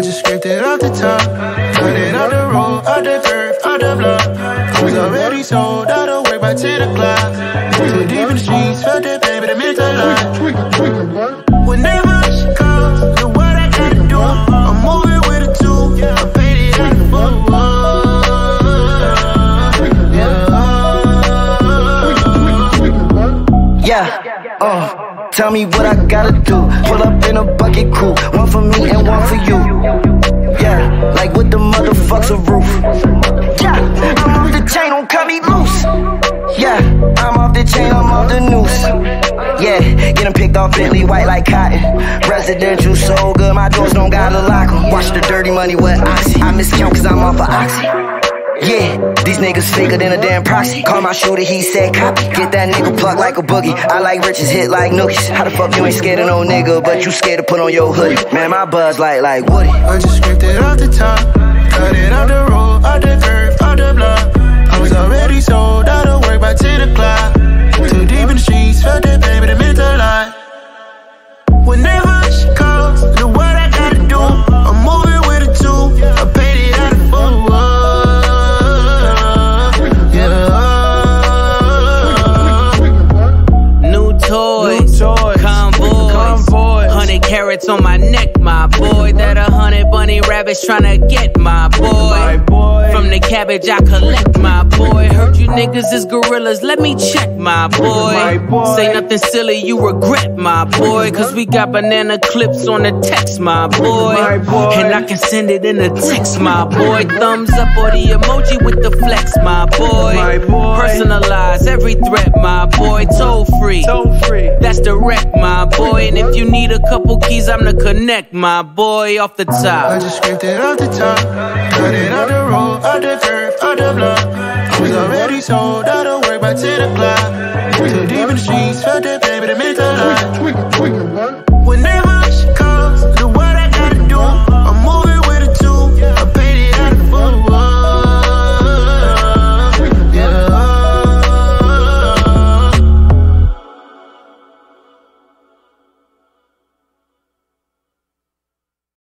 I just scraped it off the top. Cut it off the road, off the curb, off the block. Was already sold out of work by 10 o'clock. Too deep in the streets, felt that baby, the mental lie. Whenever she calls, know what I gotta do. I'm moving with a two. I paid it out the full. Yeah, uh, tell me what I gotta do. Pull up in a bucket crew, one for me and one for you. 'Em off Bentley white like cotton. Residential so good, my doors don't gotta lock lock 'em. Watch the dirty money with Oxy. I miscount cause I'm off of Oxy. Yeah, these niggas faker than a damn proxy. Call my shooter, he said copy. Get that nigga plucked like a boogie. I like riches, hit like nookies. How the fuck you ain't scared of no nigga, but you scared to put on your hoodie? Man, my buzz like like Woody. I just scraped it off the top. Cut it off the road, off the curb, carats on my neck, my boy. That a hundred bunny rabbits tryna get my boy. From the cabbage I collect, my boy. Heard you niggas is gorillas, let me check, my boy. Say nothing silly, you regret, my boy. Cause we got banana clips on the text, my boy. And I can send it in a text, my boy. Thumbs up or the emoji with the flex, my boy. Personalize every threat, my boy. Toll free. Toll free. That's the wreck, my boy. And if you need a couple keys, I'm the connect, my boy. Off the top. I just scraped it off the top. Cut it off the road, off the curb, off the block. I was already sold out of work by 10 o'clock. Too deep in the streets, felt that baby, the mental lie.